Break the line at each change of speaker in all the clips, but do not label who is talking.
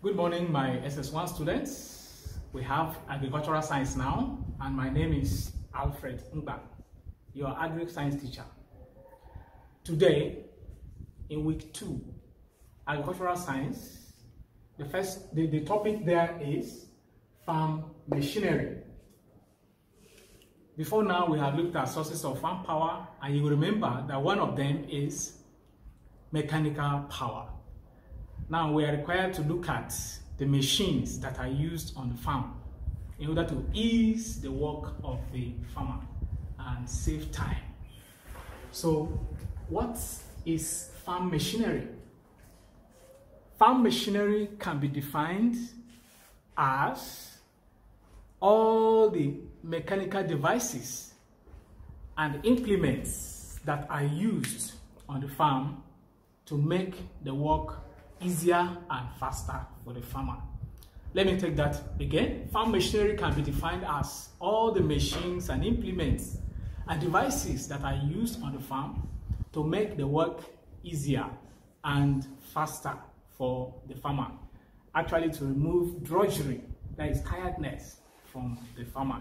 Good morning, my SS1 students. We have agricultural science now, and my name is Alfred Ngba, your agri science teacher. Today, in week two, agricultural science, the first, the, the topic there is farm machinery. Before now, we have looked at sources of farm power, and you remember that one of them is mechanical power. Now we are required to look at the machines that are used on the farm in order to ease the work of the farmer and save time. So what is farm machinery? Farm machinery can be defined as all the mechanical devices and implements that are used on the farm to make the work easier and faster for the farmer. Let me take that again. Farm machinery can be defined as all the machines and implements and devices that are used on the farm to make the work easier and faster for the farmer. Actually to remove drudgery, that is tiredness from the farmer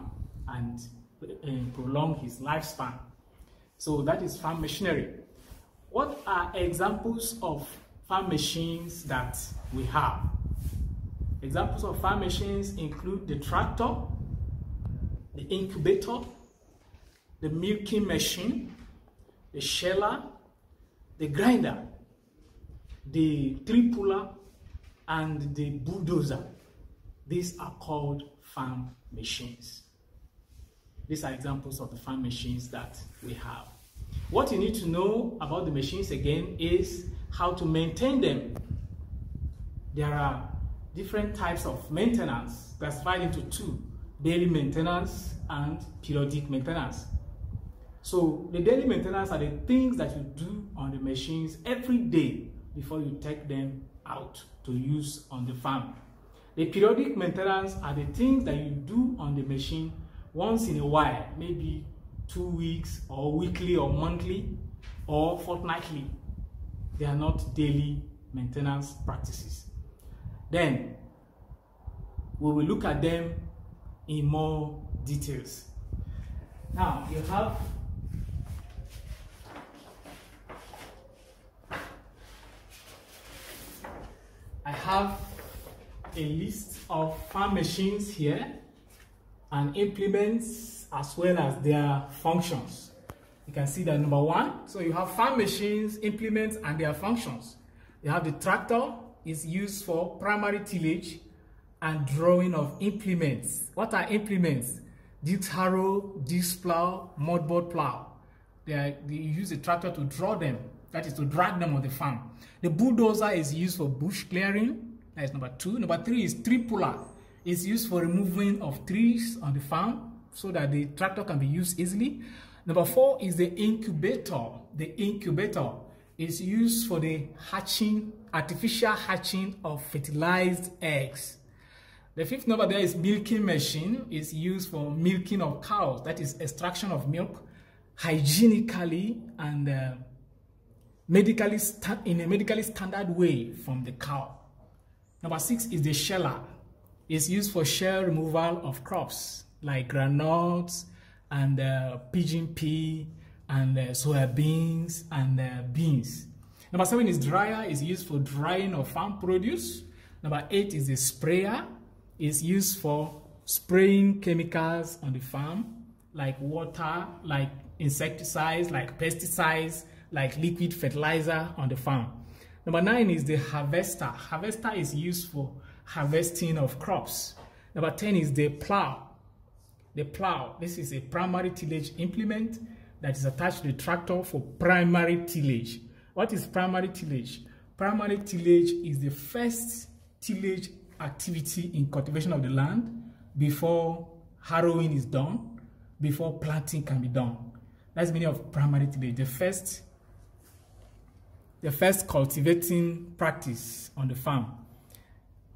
and uh, prolong his lifespan. So that is farm machinery. What are examples of farm machines that we have. Examples of farm machines include the tractor, the incubator, the milking machine, the sheller, the grinder, the tree puller, and the bulldozer. These are called farm machines. These are examples of the farm machines that we have. What you need to know about the machines again is how to maintain them. There are different types of maintenance classified into two, daily maintenance and periodic maintenance. So the daily maintenance are the things that you do on the machines every day before you take them out to use on the farm. The periodic maintenance are the things that you do on the machine once in a while, maybe two weeks or weekly or monthly or fortnightly they are not daily maintenance practices. Then we will look at them in more details. Now you have I have a list of farm machines here and implements as well as their functions. You can see that number one. So you have farm machines, implements, and their functions. You have the tractor is used for primary tillage and drawing of implements. What are implements? Disc harrow, disc plow, mudboard plow. They, are, they use the tractor to draw them, that is to drag them on the farm. The bulldozer is used for bush clearing. That is number two. Number three is tree puller. It's used for removing of trees on the farm so that the tractor can be used easily. Number four is the incubator. The incubator is used for the hatching, artificial hatching of fertilized eggs. The fifth number there is milking machine is used for milking of cows, that is extraction of milk hygienically and uh, medically in a medically standard way from the cow. Number six is the sheller. It's used for shell removal of crops like groundnuts, and uh, pigeon pea and uh, soya beans and uh, beans. Number seven is dryer, is used for drying of farm produce. Number eight is the sprayer, is used for spraying chemicals on the farm, like water, like insecticides, like pesticides, like liquid fertilizer on the farm. Number nine is the harvester. Harvester is used for harvesting of crops. Number 10 is the plow the plow. This is a primary tillage implement that is attached to the tractor for primary tillage. What is primary tillage? Primary tillage is the first tillage activity in cultivation of the land before harrowing is done, before planting can be done. That's meaning of primary tillage. The first, the first cultivating practice on the farm.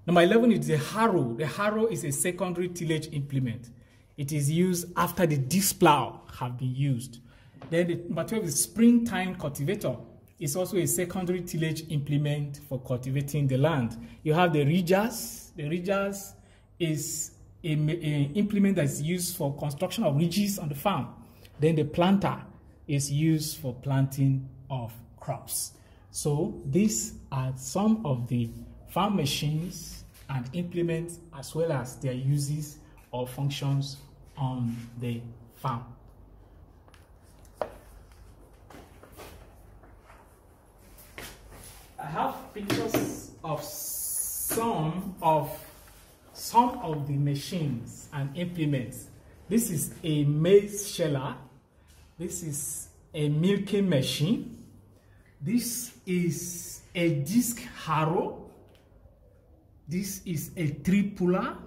Number 11 is the harrow. The harrow is a secondary tillage implement. It is used after the disc plow have been used. Then the number 12 is spring tine cultivator. It's also a secondary tillage implement for cultivating the land. You have the ridgers. The ridgers is an implement that is used for construction of ridges on the farm. Then the planter is used for planting of crops. So these are some of the farm machines and implements as well as their uses or functions on the farm. I have pictures of some of some of the machines and implements. This is a maize sheller. This is a milking machine. This is a disc harrow. This is a tree puller.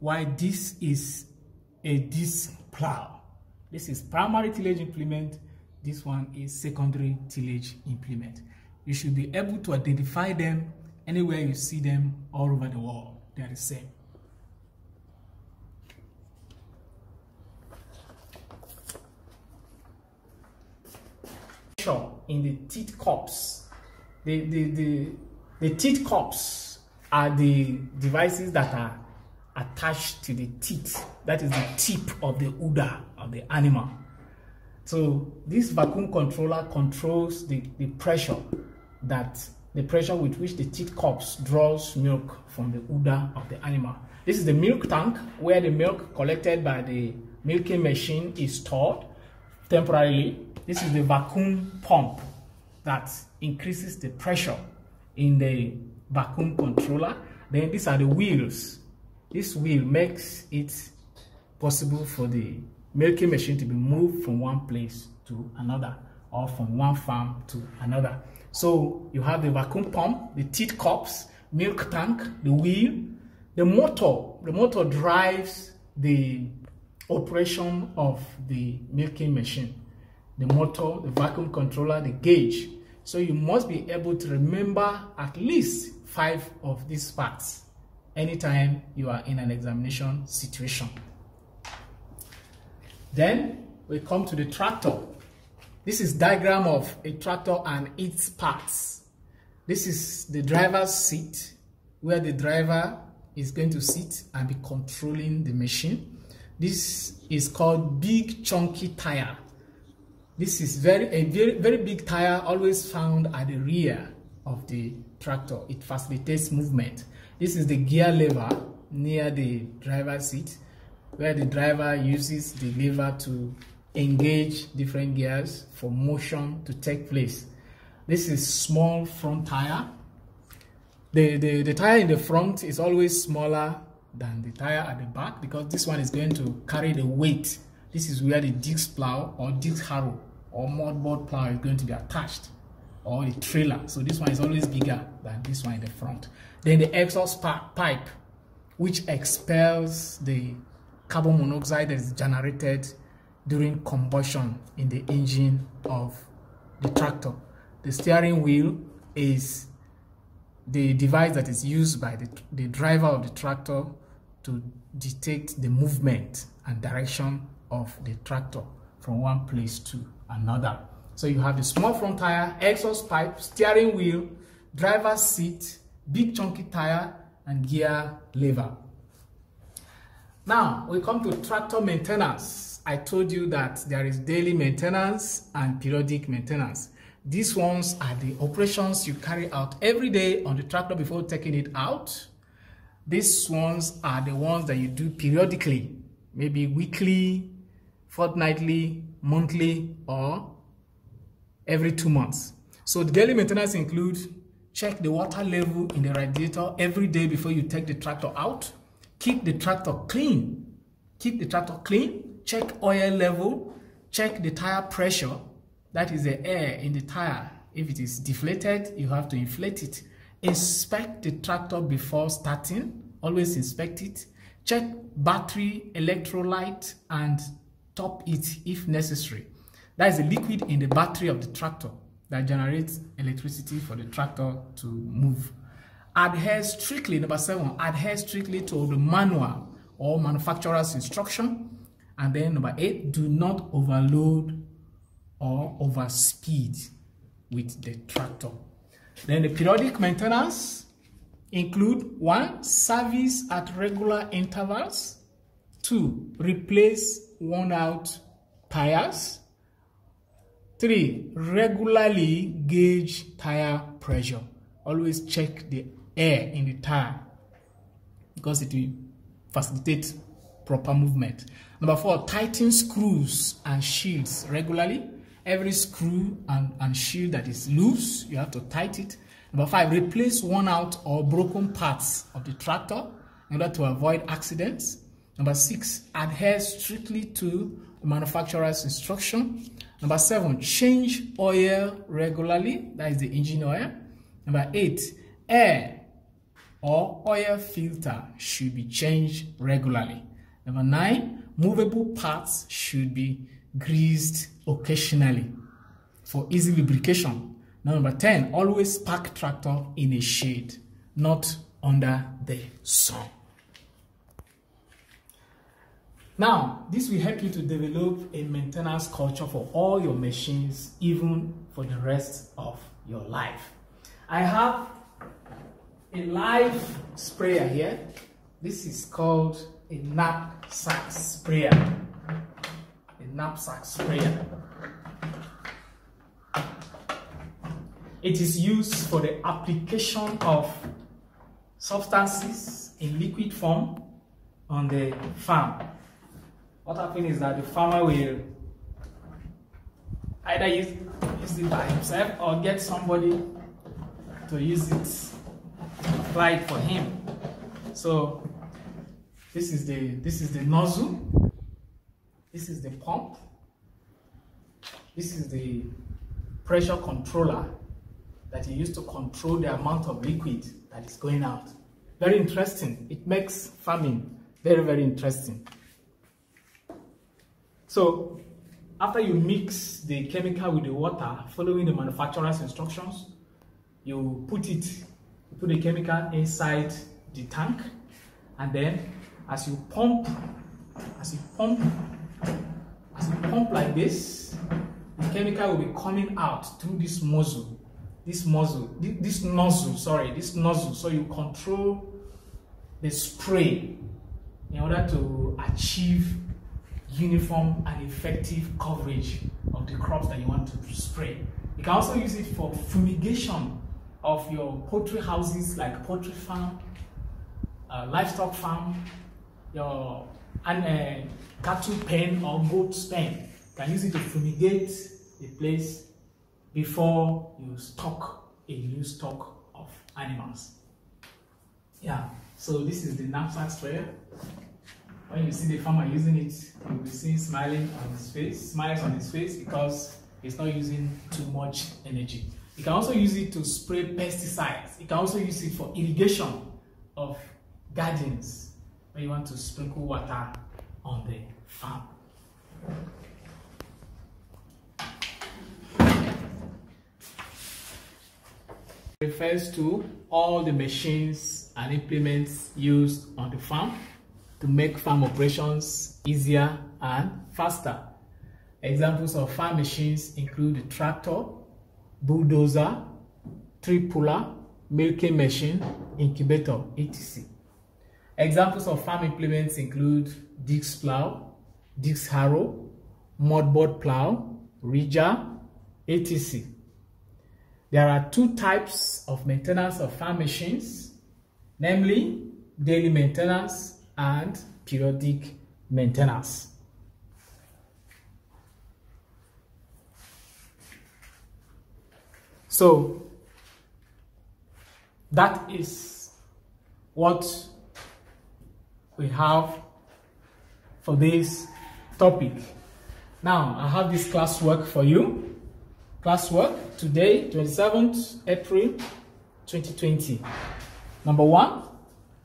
While this is a disc plow. This is primary tillage implement. This one is secondary tillage implement. You should be able to identify them anywhere you see them all over the world. They are the same. In the teat cups, the, the, the, the teat cups are the devices that are attached to the teats. That is the tip of the udder of the animal. So this vacuum controller controls the, the pressure that the pressure with which the teat cups draws milk from the udder of the animal. This is the milk tank where the milk collected by the milking machine is stored temporarily. This is the vacuum pump that increases the pressure in the vacuum controller. Then these are the wheels. This wheel makes it possible for the milking machine to be moved from one place to another or from one farm to another. So you have the vacuum pump, the teat cups, milk tank, the wheel, the motor. The motor drives the operation of the milking machine. The motor, the vacuum controller, the gauge. So you must be able to remember at least five of these parts anytime you are in an examination situation. Then we come to the tractor. This is diagram of a tractor and its parts. This is the driver's seat where the driver is going to sit and be controlling the machine. This is called big chunky tire. This is very a very very big tire always found at the rear of the tractor. It facilitates movement. This is the gear lever near the driver's seat where the driver uses the lever to engage different gears for motion to take place. This is small front tire. The, the, the tire in the front is always smaller than the tire at the back because this one is going to carry the weight. This is where the disc plow or disc harrow or mudboard plow is going to be attached or the trailer. So this one is always bigger than this one in the front. Then the exhaust pipe, which expels the carbon monoxide that is generated during combustion in the engine of the tractor. The steering wheel is the device that is used by the, the driver of the tractor to detect the movement and direction of the tractor from one place to another. So you have the small front tire, exhaust pipe, steering wheel, driver's seat, big chunky tire, and gear lever. Now we come to tractor maintenance. I told you that there is daily maintenance and periodic maintenance. These ones are the operations you carry out every day on the tractor before taking it out. These ones are the ones that you do periodically, maybe weekly, fortnightly, monthly, or every two months. So the daily maintenance includes check the water level in the radiator every day before you take the tractor out. Keep the tractor clean. Keep the tractor clean check oil level, check the tire pressure, that is the air in the tire. If it is deflated, you have to inflate it. Inspect the tractor before starting, always inspect it. Check battery, electrolyte, and top it if necessary. That is the liquid in the battery of the tractor that generates electricity for the tractor to move. Adhere strictly, number seven, adhere strictly to the manual or manufacturer's instruction and then number eight, do not overload or overspeed. with the tractor. Then the periodic maintenance include one, service at regular intervals, two, replace worn out tires, three, regularly gauge tire pressure. Always check the air in the tire because it will facilitate proper movement. Number four, tighten screws and shields regularly. Every screw and, and shield that is loose, you have to tighten it. Number five, replace worn out or broken parts of the tractor in order to avoid accidents. Number six, adhere strictly to the manufacturer's instruction. Number seven, change oil regularly, that is the engine oil. Number eight, air or oil filter should be changed regularly. Number nine, movable parts should be greased occasionally for easy lubrication. Number 10, always park tractor in a shade, not under the sun. Now, this will help you to develop a maintenance culture for all your machines, even for the rest of your life. I have a live sprayer here. This is called a knapsack sprayer. A knapsack sprayer. It is used for the application of substances in liquid form on the farm. What happens is that the farmer will either use, use it by himself or get somebody to use it, apply for him. So this is the this is the nozzle. This is the pump. This is the pressure controller that you use to control the amount of liquid that is going out. Very interesting. It makes farming very, very interesting. So after you mix the chemical with the water, following the manufacturer's instructions, you put it, you put the chemical inside the tank, and then as you pump, as you pump, as you pump like this, the chemical will be coming out through this muzzle, this muzzle, this nozzle, sorry, this nozzle. So you control the spray in order to achieve uniform and effective coverage of the crops that you want to spray. You can also use it for fumigation of your poultry houses like poultry farm, uh, livestock farm, your and, uh, cattle pen or goat pen. You can use it to fumigate the place before you stock a new stock of animals. Yeah, so this is the knapsack sprayer. When you see the farmer using it, you'll be seeing smiling on his face, smiles on his face because he's not using too much energy. You can also use it to spray pesticides. You can also use it for irrigation of gardens when you want to sprinkle water on the farm. refers to all the machines and implements used on the farm to make farm operations easier and faster. Examples of farm machines include the tractor, bulldozer, tree puller, milking machine, incubator, etc. Examples of farm implements include disc plow, disc harrow, mudboard plow, ridger, etc. There are two types of maintenance of farm machines, namely daily maintenance and periodic maintenance. So that is what we have for this topic. Now, I have this classwork for you. Classwork today, 27th April 2020. Number one,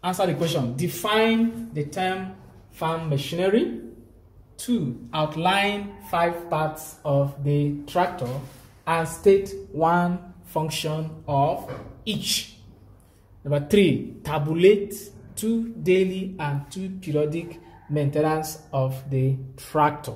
answer the question. Define the term farm machinery. Two, outline five parts of the tractor and state one function of each. Number three, tabulate two daily and two periodic maintenance of the tractor.